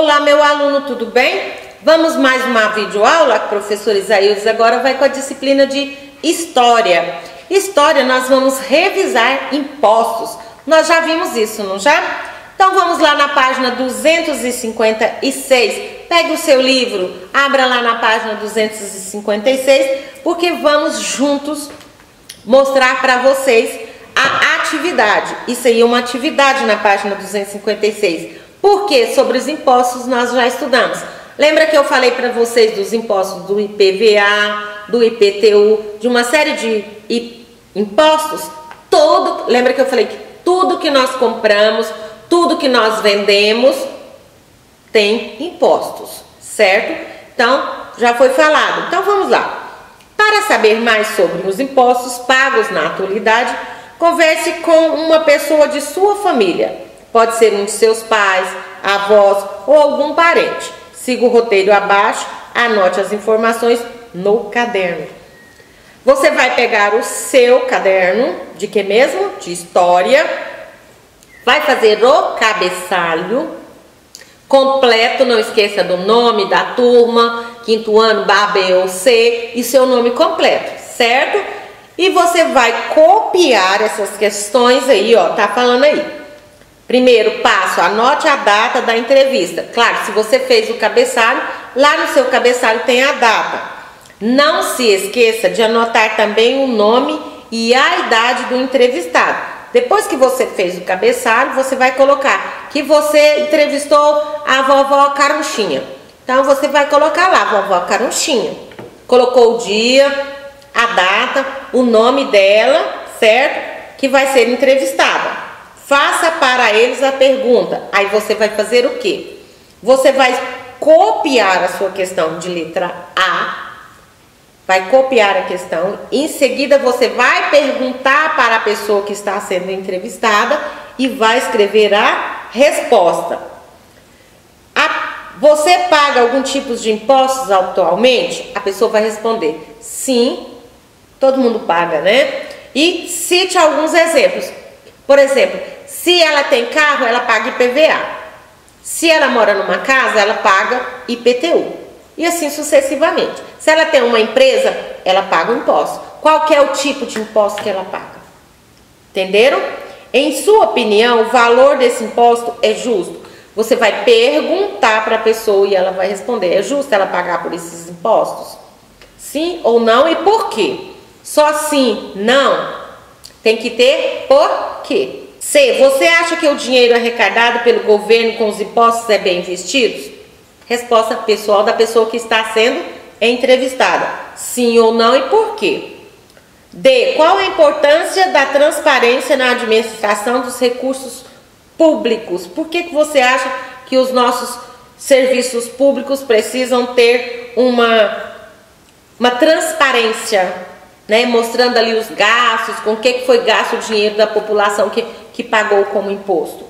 Olá, meu aluno, tudo bem? Vamos mais uma videoaula? A professora Isaías agora vai com a disciplina de História. História, nós vamos revisar impostos. Nós já vimos isso, não já? Então vamos lá na página 256. Pegue o seu livro, abra lá na página 256, porque vamos juntos mostrar para vocês a atividade. Isso aí é uma atividade na página 256. Porque sobre os impostos nós já estudamos. Lembra que eu falei para vocês dos impostos do IPVA, do IPTU, de uma série de impostos? Todo, lembra que eu falei que tudo que nós compramos, tudo que nós vendemos tem impostos, certo? Então, já foi falado. Então vamos lá. Para saber mais sobre os impostos pagos na atualidade, converse com uma pessoa de sua família Pode ser um de seus pais, avós ou algum parente. Siga o roteiro abaixo, anote as informações no caderno. Você vai pegar o seu caderno, de que mesmo? De história. Vai fazer o cabeçalho completo, não esqueça do nome da turma, quinto ano, A, B ou C e seu nome completo, certo? E você vai copiar essas questões aí, ó, tá falando aí. Primeiro passo, anote a data da entrevista. Claro, se você fez o cabeçalho, lá no seu cabeçalho tem a data. Não se esqueça de anotar também o nome e a idade do entrevistado. Depois que você fez o cabeçalho, você vai colocar que você entrevistou a vovó Carunchinha. Então você vai colocar lá, vovó Carunchinha. Colocou o dia, a data, o nome dela, certo? Que vai ser entrevistada. Faça para eles a pergunta. Aí você vai fazer o quê? Você vai copiar a sua questão de letra A, vai copiar a questão, em seguida você vai perguntar para a pessoa que está sendo entrevistada e vai escrever a resposta. A, você paga algum tipo de impostos atualmente? A pessoa vai responder sim, todo mundo paga, né? E cite alguns exemplos. Por exemplo, se ela tem carro, ela paga IPVA. Se ela mora numa casa, ela paga IPTU. E assim sucessivamente. Se ela tem uma empresa, ela paga o imposto. Qual é o tipo de imposto que ela paga? Entenderam? Em sua opinião, o valor desse imposto é justo? Você vai perguntar para a pessoa e ela vai responder: é justo ela pagar por esses impostos? Sim ou não e por quê? Só sim, não. Tem que ter por quê? C. Você acha que o dinheiro arrecadado pelo governo com os impostos é bem investido? Resposta pessoal da pessoa que está sendo entrevistada. Sim ou não e por quê? D. Qual a importância da transparência na administração dos recursos públicos? Por que, que você acha que os nossos serviços públicos precisam ter uma, uma transparência, né? mostrando ali os gastos, com o que, que foi gasto o dinheiro da população que que pagou como imposto.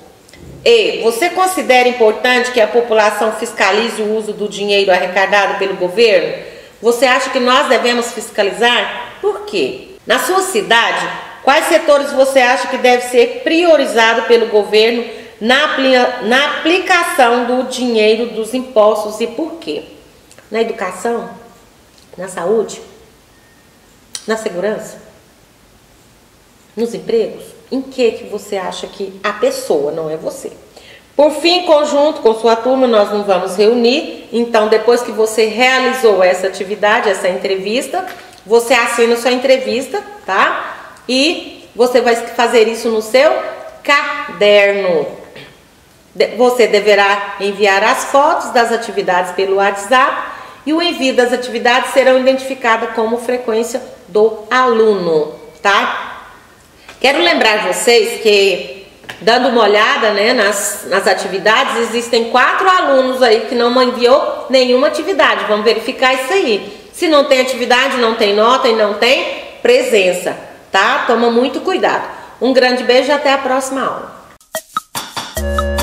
E você considera importante que a população fiscalize o uso do dinheiro arrecadado pelo governo? Você acha que nós devemos fiscalizar? Por quê? Na sua cidade, quais setores você acha que deve ser priorizado pelo governo na, na aplicação do dinheiro dos impostos e por quê? Na educação? Na saúde? Na segurança? Nos empregos? Em que, que você acha que a pessoa, não é você. Por fim, em conjunto com sua turma, nós nos vamos reunir. Então, depois que você realizou essa atividade, essa entrevista, você assina sua entrevista, tá? E você vai fazer isso no seu caderno. Você deverá enviar as fotos das atividades pelo WhatsApp e o envio das atividades serão identificadas como frequência do aluno, tá? Quero lembrar vocês que, dando uma olhada né, nas, nas atividades, existem quatro alunos aí que não enviou nenhuma atividade. Vamos verificar isso aí. Se não tem atividade, não tem nota e não tem presença, tá? Toma muito cuidado. Um grande beijo e até a próxima aula.